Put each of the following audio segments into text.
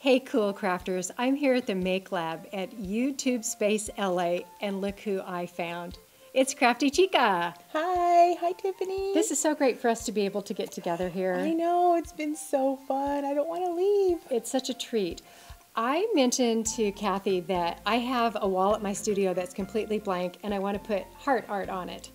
Hey, cool crafters. I'm here at the Make Lab at YouTube Space LA, and look who I found. It's Crafty Chica. Hi, hi Tiffany. This is so great for us to be able to get together here. I know, it's been so fun. I don't want to leave. It's such a treat. I mentioned to Kathy that I have a wall at my studio that's completely blank and I want to put heart art on it.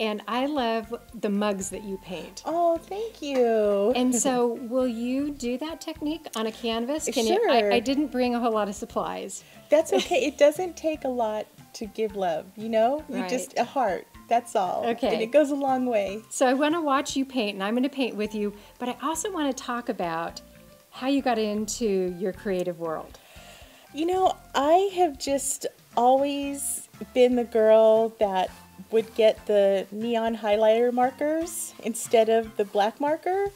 And I love the mugs that you paint. Oh, thank you. And so, will you do that technique on a canvas? Can sure. You, I, I didn't bring a whole lot of supplies. That's okay. it doesn't take a lot to give love, you know? You right. just, a heart. That's all. Okay. And it goes a long way. So, I want to watch you paint, and I'm going to paint with you, but I also want to talk about how you got into your creative world. You know, I have just always been the girl that would get the neon highlighter markers instead of the black marker.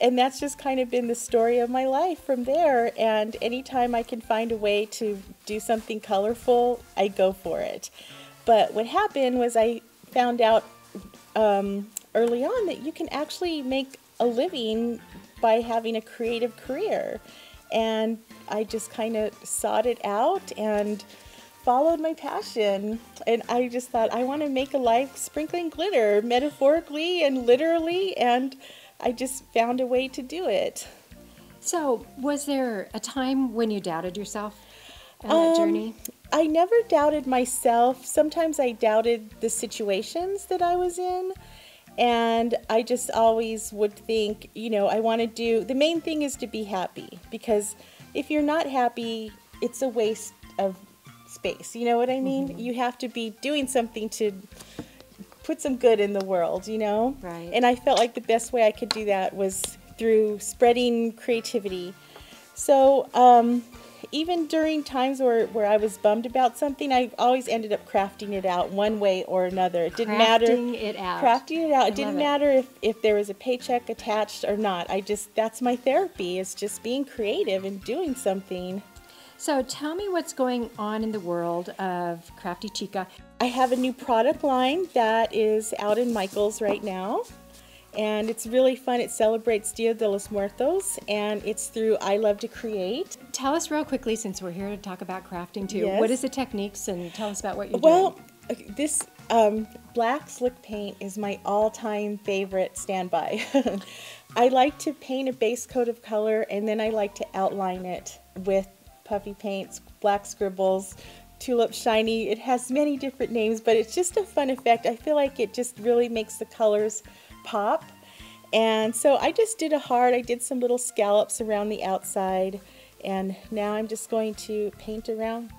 And that's just kind of been the story of my life from there. And anytime I can find a way to do something colorful, I go for it. But what happened was I found out um, early on that you can actually make a living by having a creative career. And I just kind of sought it out and followed my passion. And I just thought, I want to make a life sprinkling glitter, metaphorically and literally. And I just found a way to do it. So, was there a time when you doubted yourself on um, that journey? I never doubted myself. Sometimes I doubted the situations that I was in. And I just always would think, you know, I want to do the main thing is to be happy because if you're not happy, it's a waste of space. You know what I mean? Mm-hmm. You have to be doing something to put some good in the world, you know? Right. And I felt like the best way I could do that was through spreading creativity. So, um, even during times where, where I was bummed about something, I always ended up crafting it out one way or another. It didn't crafting matter. Crafting it out. Crafting it out. I it didn't matter if, if there was a paycheck attached or not. I just, that's my therapy, is just being creative and doing something. So tell me what's going on in the world of Crafty Chica. I have a new product line that is out in Michael's right now. And it's really fun. It celebrates Dia de los Muertos, and it's through I Love to Create. Tell us real quickly, since we're here to talk about crafting too. Yes. What is the techniques, and tell us about what you're well, doing. Well, this um, black slick paint is my all-time favorite standby. I like to paint a base coat of color, and then I like to outline it with puffy paints, black scribbles, tulip shiny. It has many different names, but it's just a fun effect. I feel like it just really makes the colors pop. And so I just did a heart. I did some little scallops around the outside. And now I'm just going to paint around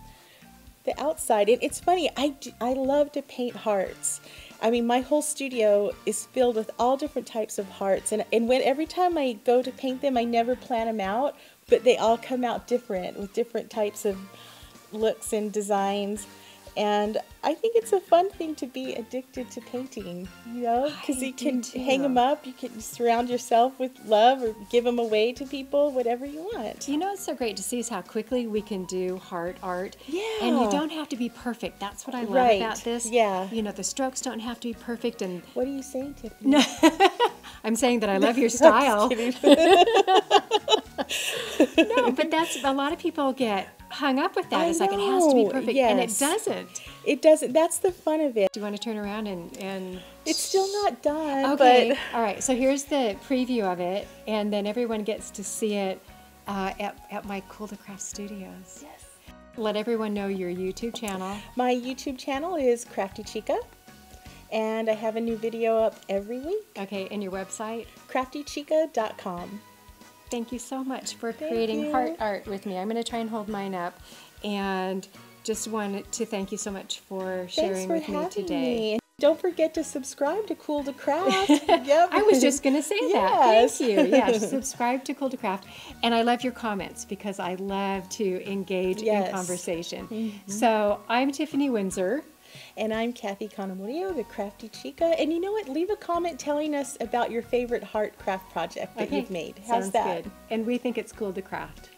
the outside. And it's funny, I, I love to paint hearts. I mean, my whole studio is filled with all different types of hearts. And, and when every time I go to paint them, I never plan them out but they all come out different with different types of looks and designs. And I think it's a fun thing to be addicted to painting, you know, because you can hang them up, you can surround yourself with love or give them away to people, whatever you want. You know, it's so great to see is how quickly we can do heart art. Yeah. And you don't have to be perfect. That's what I love right. about this. Yeah. You know, the strokes don't have to be perfect. And what are you saying, Tiffany? No, I'm saying that I love your style. no, but that's a lot of people get hung up with that. I it's know, like it has to be perfect, yes. and it doesn't. It doesn't. That's the fun of it. Do you want to turn around and and? It's still not done. Okay. But... All right. So here's the preview of it, and then everyone gets to see it uh, at at my Cool to Craft Studios. Yes. Let everyone know your YouTube channel. My YouTube channel is Crafty Chica. And I have a new video up every week. Okay, and your website? craftychica.com. Thank you so much for thank creating you. heart art with me. I'm going to try and hold mine up. And just wanted to thank you so much for sharing for with me today. Me. Don't forget to subscribe to Cool to Craft. yep. I was just going to say yes. that. Thank you. Yeah, subscribe to Cool to Craft. And I love your comments because I love to engage yes. in conversation. Mm-hmm. So I'm Tiffany Windsor. And I'm Kathy Cano-Murillo, the Crafty Chica. And you know what? Leave a comment telling us about your favorite heart craft project that okay. you've made. How's Sounds that? Good. And we think it's cool to craft.